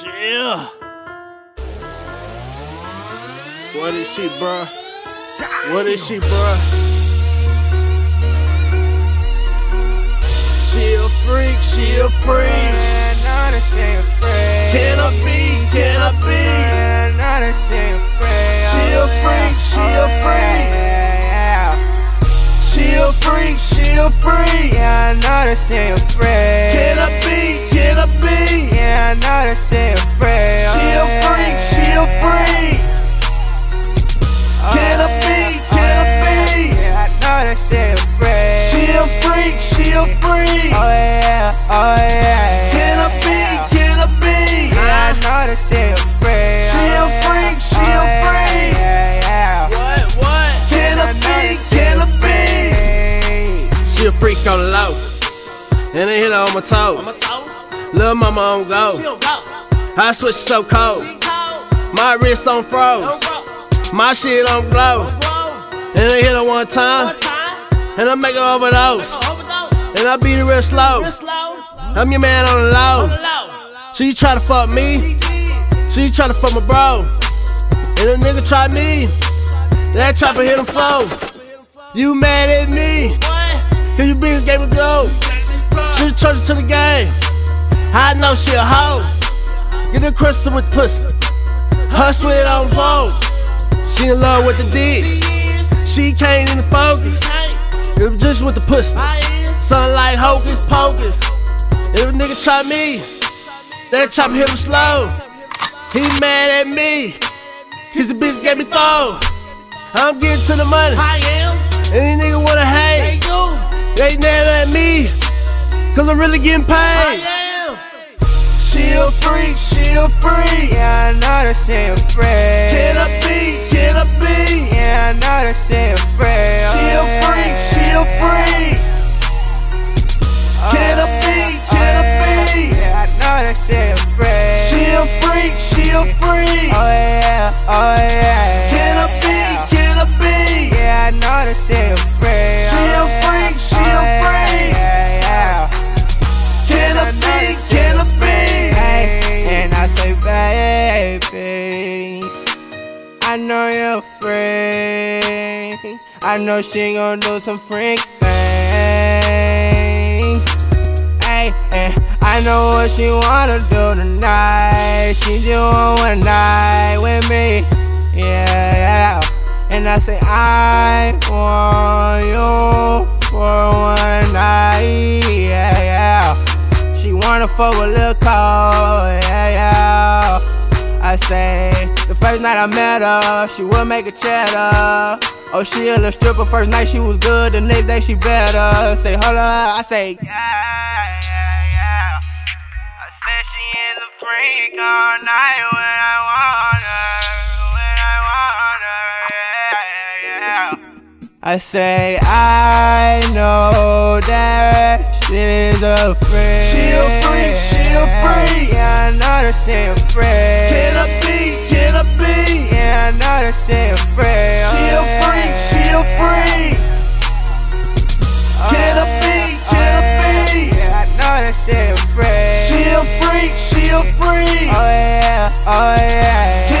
Yeah. What is she, bruh? What is she, bruh? She a freak, she a freak. Man, none of afraid. Can I be, can I be? Man, none of she afraid. She a freak, she a Oh, oh freak. Yeah, yeah. She a freak, she a freak. Yeah, none of she afraid. Freak, she a freak. Oh yeah, oh yeah. Can I be, can I be? Yeah, I know that she afraid. She a freak, she a Oh, freak. Yeah, yeah. What, what? Can I be, can I be? She a freak on the low. And they hit her on my toe. Lil' mama on go. I switch so cold. My wrist on froze. My shit on glow. And they hit her one time. And I make her overdose. And I beat it real slow. I'm your man on the low. She try to fuck me. She try to fuck my bro. And a nigga try me. That chopper hit him flow. You mad at me? Cause you bitch gave a go. She church to the game. I know she a hoe. Get the crystal with pussy. Her sweat on vogue. She in love with the dick. She can't the focus. It was just with the pussy. Something like hocus pocus. If a nigga try me, that chopper hit him slow. He mad at me. Cause the bitch gave me throw. I'm getting to the money. I am. Any nigga wanna hate, They do. they never at me. Cause I'm really getting paid. I am. She a freak, she a freak. Freak. Oh yeah, oh yeah. Can I be, can I be? Yeah, I know that she afraid. She a freak, she a oh, freak. Yeah, yeah. Can I be, can I be? Hey, and I say, baby, I know you're free. I know she gon' do some freak things. Know what she wanna do tonight. She just want one night with me. Yeah, yeah. And I say, I want you for one night. Yeah, yeah. She wanna fuck with Lil Cole, yeah, yeah. I say, the first night I met her, she would make a cheddar. Oh, she a little stripper, first night she was good, the next day she better. Say, hold up, I say, yeah. I said she is a freak all night when I want her, when I want her, yeah, yeah. I say, I know that she's a freak. She a freak, she a freak. Yeah, I know that she a freak. Can I be, can I be? Yeah, I know that she a freak, she a freak. Oh yeah, oh yeah.